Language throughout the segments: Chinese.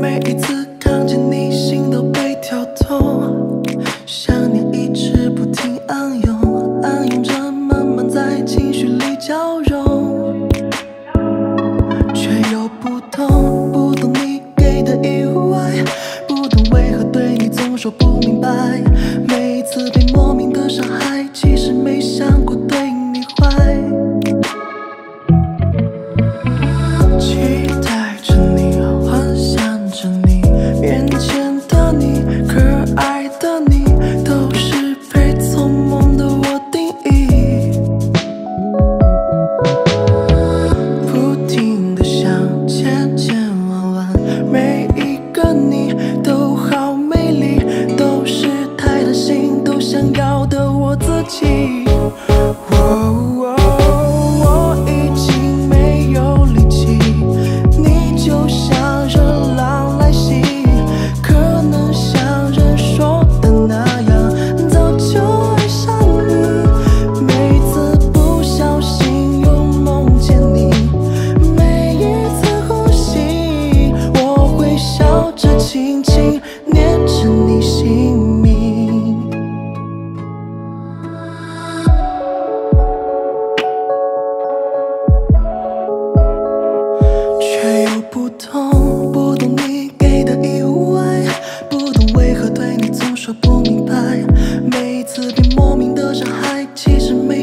每一次哦，我已经没有力气，你就像热浪来袭，可能像人说的那样，早就爱上你。每次不小心又梦见你，每一次呼吸，我会笑着轻轻念着你心。痛不懂你给的意外不懂为何对你总说不明白。每一次被莫名的伤害其实没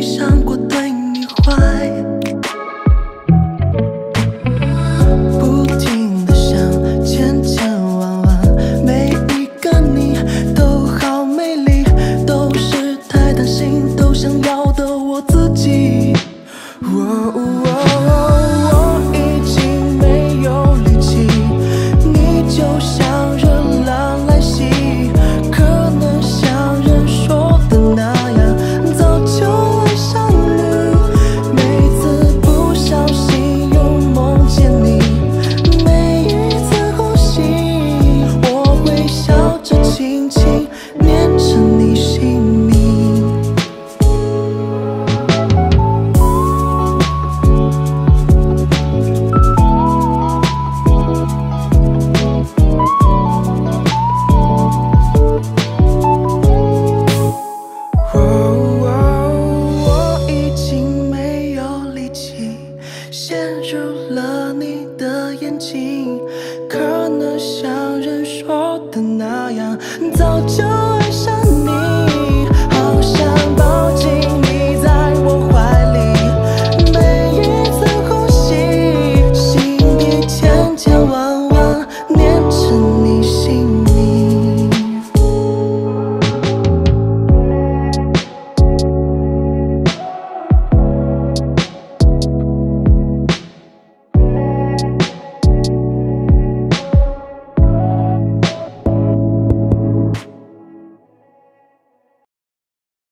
你的眼睛可能笑